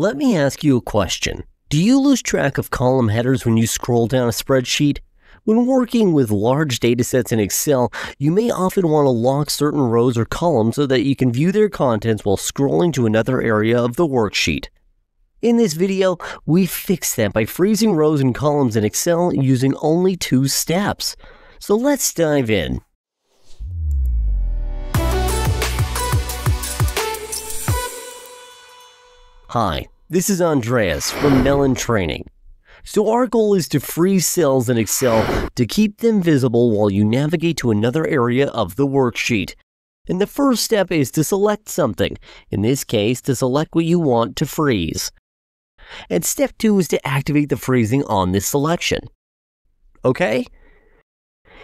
Let me ask you a question. Do you lose track of column headers when you scroll down a spreadsheet? When working with large datasets in Excel, you may often want to lock certain rows or columns so that you can view their contents while scrolling to another area of the worksheet. In this video, we fix that by freezing rows and columns in Excel using only two steps. So let's dive in. Hi, this is Andreas from Mellon Training. So our goal is to freeze cells in Excel to keep them visible while you navigate to another area of the worksheet. And the first step is to select something, in this case to select what you want to freeze. And step two is to activate the freezing on this selection. Okay?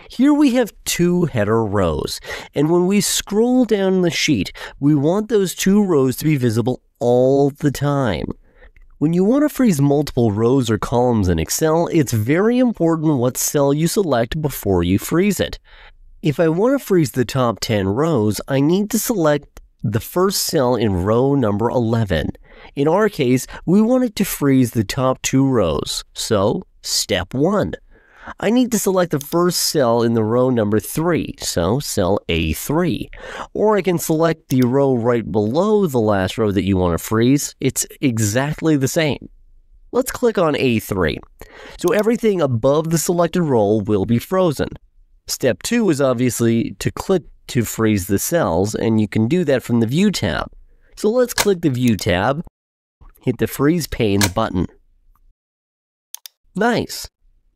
Here we have two header rows, and when we scroll down the sheet, we want those two rows to be visible all the time. When you want to freeze multiple rows or columns in Excel, it's very important what cell you select before you freeze it. If I want to freeze the top 10 rows, I need to select the first cell in row number 11. In our case, we wanted to freeze the top two rows, so step 1. I need to select the first cell in the row number 3, so cell A3. Or I can select the row right below the last row that you want to freeze. It's exactly the same. Let's click on A3. So everything above the selected row will be frozen. Step 2 is obviously to click to freeze the cells, and you can do that from the View tab. So let's click the View tab, hit the Freeze Panes button. Nice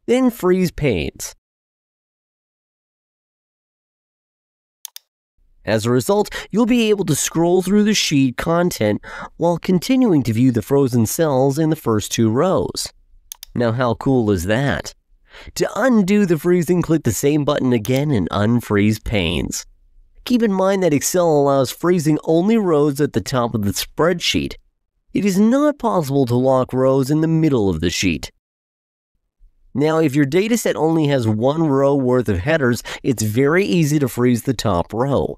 then freeze panes. As a result, you'll be able to scroll through the sheet content while continuing to view the frozen cells in the first two rows. Now how cool is that? To undo the freezing, click the same button again and unfreeze panes. Keep in mind that Excel allows freezing only rows at the top of the spreadsheet. It is not possible to lock rows in the middle of the sheet. Now, if your dataset only has one row worth of headers, it's very easy to freeze the top row.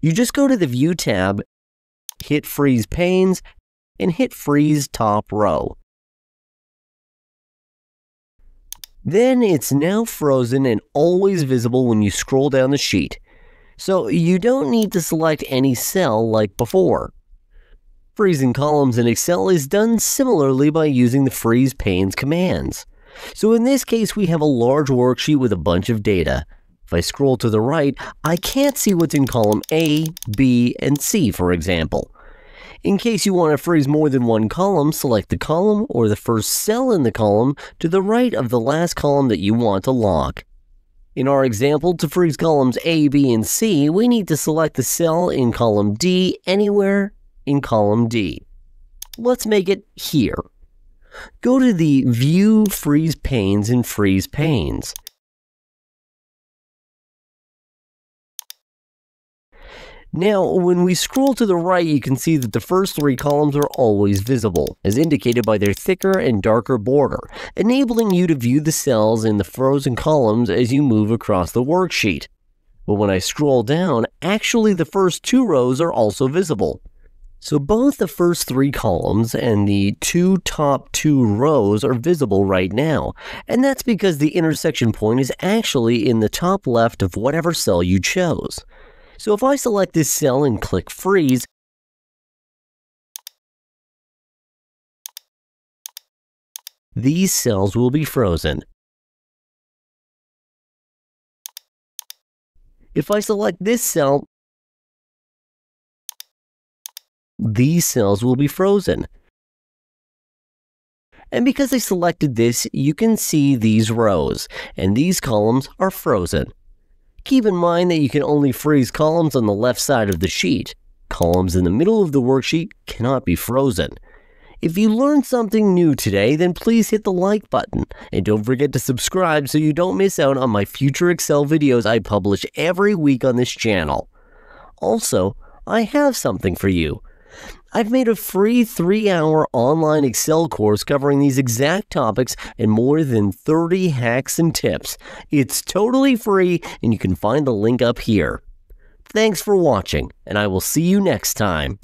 You just go to the View tab, hit Freeze Panes, and hit Freeze Top Row. Then it's now frozen and always visible when you scroll down the sheet. So you don't need to select any cell like before. Freezing columns in Excel is done similarly by using the Freeze Panes commands. So in this case, we have a large worksheet with a bunch of data. If I scroll to the right, I can't see what's in column A, B, and C, for example. In case you want to freeze more than one column, select the column or the first cell in the column to the right of the last column that you want to lock. In our example, to freeze columns A, B, and C, we need to select the cell in column D anywhere in column D. Let's make it here go to the View Freeze Panes and Freeze Panes. Now, when we scroll to the right, you can see that the first three columns are always visible, as indicated by their thicker and darker border, enabling you to view the cells in the frozen columns as you move across the worksheet. But when I scroll down, actually the first two rows are also visible. So both the first three columns and the two top two rows are visible right now, and that's because the intersection point is actually in the top left of whatever cell you chose. So if I select this cell and click Freeze, these cells will be frozen. If I select this cell these cells will be frozen. And because I selected this, you can see these rows, and these columns are frozen. Keep in mind that you can only freeze columns on the left side of the sheet. Columns in the middle of the worksheet cannot be frozen. If you learned something new today, then please hit the like button. And don't forget to subscribe so you don't miss out on my future Excel videos I publish every week on this channel. Also, I have something for you. I've made a free three hour online Excel course covering these exact topics and more than 30 hacks and tips. It's totally free, and you can find the link up here. Thanks for watching, and I will see you next time.